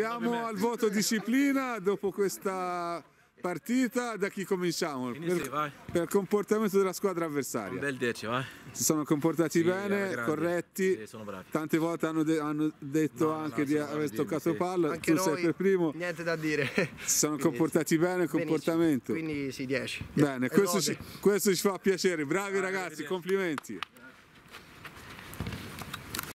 Siamo al voto disciplina dopo questa partita. Da chi cominciamo? Inizi, per, vai. per comportamento della squadra Un avversaria. bel 10, vai. Si sono comportati Sì, bene, corretti. Sì, sono bravi. Tante volte hanno, de- hanno detto No, anche no, di aver toccato sì. palla. Anche tu sei per primo. niente da dire. Si sono Quindi, comportati bene, il comportamento. Quindi sì, 10. Bene, questo ci, questo ci fa piacere. Bravi Ah, ragazzi, complimenti.